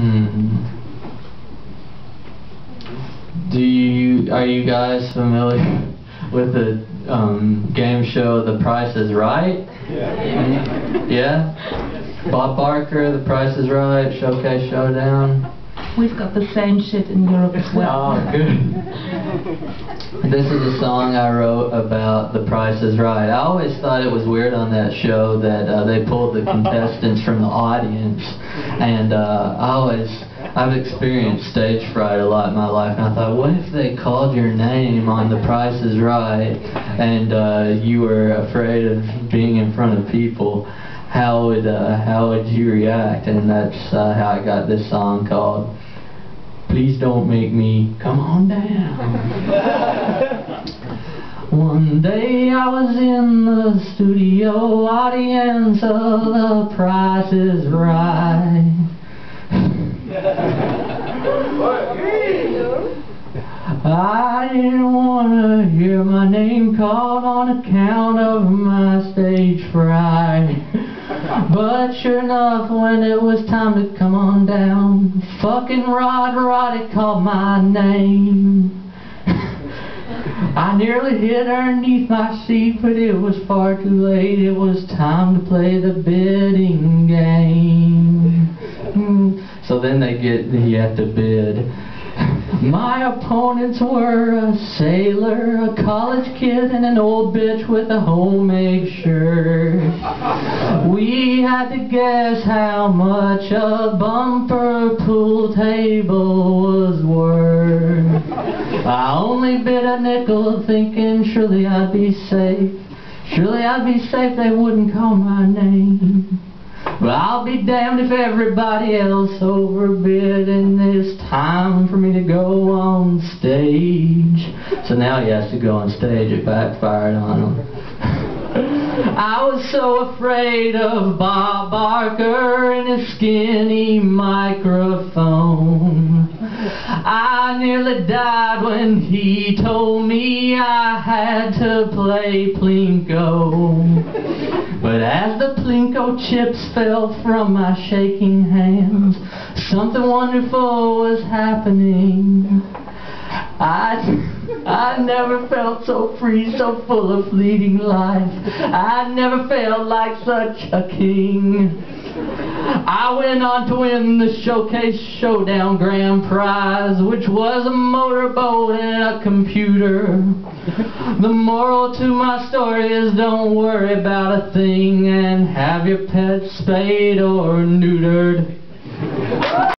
Hmm. Do you are you guys familiar with the um, game show The Price is Right? Yeah. Yeah? Bob Barker, The Price is Right, Showcase Showdown. We've got the same shit in Europe as well. Oh, good. This is a song I wrote about The Price is Right. I always thought it was weird on that show that uh, they pulled the contestants from the audience, and uh, I always I've experienced stage fright a lot in my life, and I thought, what if they called your name on The Price is Right, and uh, you were afraid of being in front of people? How would uh, how would you react? And that's uh, how I got this song called Please don't make me come on down. One day I was in the studio audience of The Price is Right. I didn't want to hear my name called on account of my stage fright. But sure enough, when it was time to come on down, fucking Rod Roddy called my name. I nearly hid underneath my seat, but it was far too late. It was time to play the bidding game. Hmm. So then they get, you have to bid. My opponents were a sailor, a college kid, and an old bitch with a homemade shirt. We had to guess how much a bumper pool table was worth. I only bid a nickel thinking surely I'd be safe. Surely I'd be safe, they wouldn't call my name. But I'll be damned if everybody else overbid and it's time for me to go on stage. So now he has to go on stage, it backfired on him. I was so afraid of Bob Barker and his skinny microphone. I nearly died when he told me I had to play Plinko. But as the Plinko chips fell from my shaking hands, something wonderful was happening. I, I never felt so free, so full of fleeting life. I never felt like such a king. I went on to win the Showcase Showdown Grand Prize, which was a motorboat and a computer. The moral to my story is don't worry about a thing and have your pet spayed or neutered.